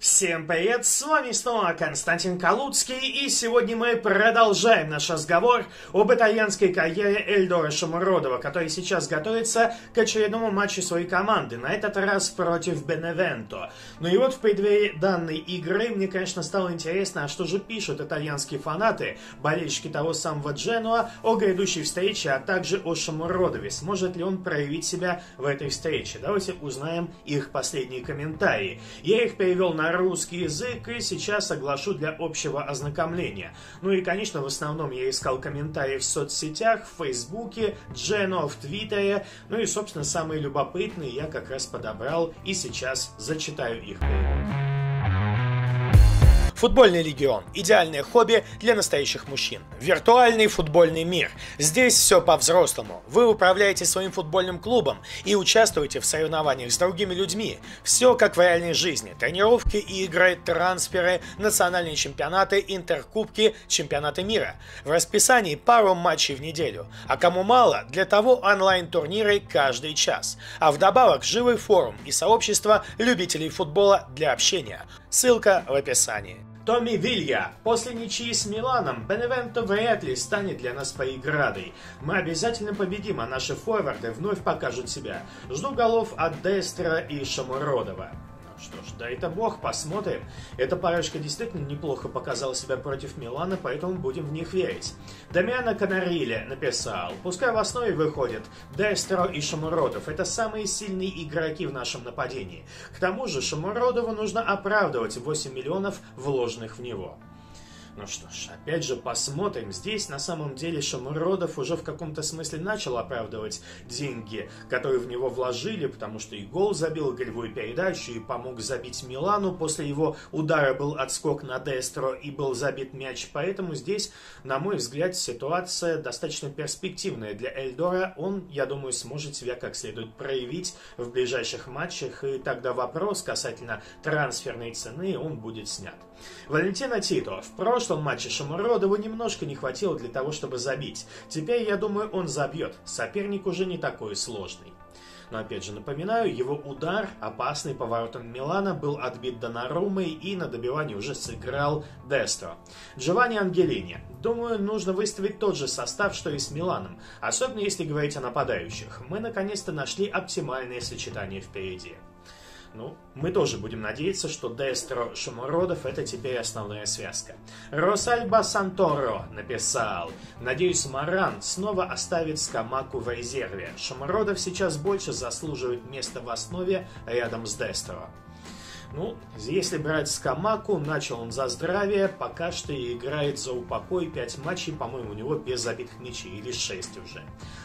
Всем привет, с вами снова Константин Калуцкий, и сегодня мы продолжаем наш разговор об итальянской карьере Эльдора Шамуродова, который сейчас готовится к очередному матчу своей команды, на этот раз против Беневенто. Ну и вот в преддверии данной игры мне, конечно, стало интересно, а что же пишут итальянские фанаты, болельщики того самого Дженуа, о грядущей встрече, а также о Шамуродове. Сможет ли он проявить себя в этой встрече? Давайте узнаем их последние комментарии. Я их перевел на русский язык и сейчас оглашу для общего ознакомления. Ну и, конечно, в основном я искал комментарии в соцсетях, в Фейсбуке, Джено в Твиттере, ну и, собственно, самые любопытные я как раз подобрал и сейчас зачитаю их. Футбольный легион – идеальное хобби для настоящих мужчин. Виртуальный футбольный мир. Здесь все по-взрослому. Вы управляете своим футбольным клубом и участвуете в соревнованиях с другими людьми. Все как в реальной жизни. Тренировки, игры, трансферы, национальные чемпионаты, интеркубки, чемпионаты мира. В расписании пару матчей в неделю. А кому мало, для того онлайн-турниры каждый час. А вдобавок живой форум и сообщество любителей футбола для общения. Ссылка в описании. Томми Вилья. После ничьи с Миланом Беневенто вряд ли станет для нас поиградой. Мы обязательно победим, а наши форварды вновь покажут себя. Жду голов от Дестра и Шамуродова. Что ж, да это бог, посмотрим. Эта парочка действительно неплохо показала себя против Милана, поэтому будем в них верить. Дамиана Канариле написал, пускай в основе выходят Дестро и Шамуродов. Это самые сильные игроки в нашем нападении. К тому же Шамуродову нужно оправдывать 8 миллионов, вложенных в него. Ну что ж, опять же посмотрим. Здесь на самом деле Шамуродов уже в каком-то смысле начал оправдывать деньги, которые в него вложили, потому что и гол забил, голевую передачу, и помог забить Милану. После его удара был отскок на Дестро и был забит мяч. Поэтому здесь, на мой взгляд, ситуация достаточно перспективная для Эльдора. Он, я думаю, сможет себя как следует проявить в ближайших матчах. И тогда вопрос касательно трансферной цены, он будет снят. Валентина Тито. В прошлом матче Шамуродову немножко не хватило для того, чтобы забить. Теперь, я думаю, он забьет. Соперник уже не такой сложный. Но опять же напоминаю, его удар, опасный поворотом Милана, был отбит Донарумой и на добивании уже сыграл Дестро. Джованни Ангелини. Думаю, нужно выставить тот же состав, что и с Миланом, особенно если говорить о нападающих. Мы наконец-то нашли оптимальное сочетание впереди. Ну, мы тоже будем надеяться, что Дестро Шумородов это теперь основная связка. Росальба Санторо написал. Надеюсь, Маран снова оставит Скамаку в резерве. Шумородов сейчас больше заслуживает места в основе рядом с Дестро. Ну, если брать Скамаку, начал он за здравие, пока что играет за упокой 5 матчей, по-моему, у него без забитых мячей, или 6 уже.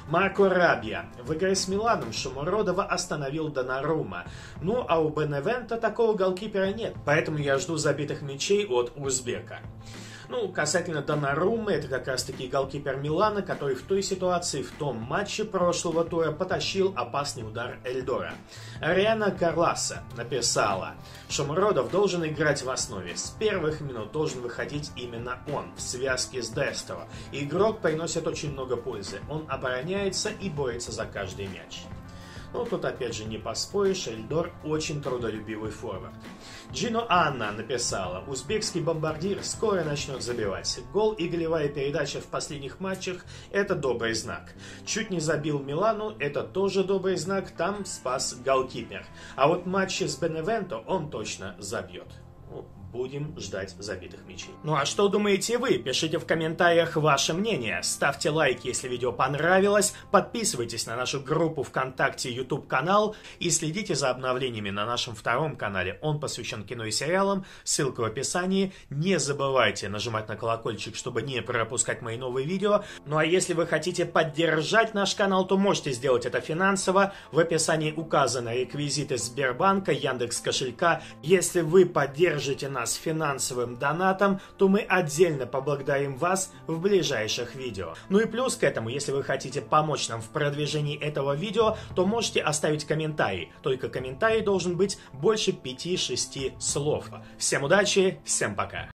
Марко Рабья. В игре с Миланом Шумуродова остановил Донарума. Ну, а у Беневента такого голкипера нет, поэтому я жду забитых мячей от Узбека. Ну, касательно Донарумы, это как раз таки голкипер Милана, который в той ситуации, в том матче прошлого тура потащил опасный удар Эльдора. Ариана Карласа написала, Шамуродов должен играть в основе. С первых минут должен выходить именно он, в связке с Дестова. Игрок приносит очень много пользы. Он обороняется и борется за каждый мяч. Ну, тут опять же не поспоришь, Эльдор очень трудолюбивый форвард. Джино Анна написала, узбекский бомбардир скоро начнет забивать. Гол и голевая передача в последних матчах – это добрый знак. Чуть не забил Милану – это тоже добрый знак, там спас голкипер. А вот матчи с Беневенто он точно забьет будем ждать забитых мячей. Ну а что думаете вы? Пишите в комментариях ваше мнение. Ставьте лайк, если видео понравилось. Подписывайтесь на нашу группу ВКонтакте, YouTube канал и следите за обновлениями на нашем втором канале. Он посвящен кино и сериалам. Ссылка в описании. Не забывайте нажимать на колокольчик, чтобы не пропускать мои новые видео. Ну а если вы хотите поддержать наш канал, то можете сделать это финансово. В описании указаны реквизиты Сбербанка, Яндекс кошелька. Если вы поддержите нас нас финансовым донатом, то мы отдельно поблагодарим вас в ближайших видео. Ну и плюс к этому, если вы хотите помочь нам в продвижении этого видео, то можете оставить комментарий. Только комментарий должен быть больше 5-6 слов. Всем удачи, всем пока!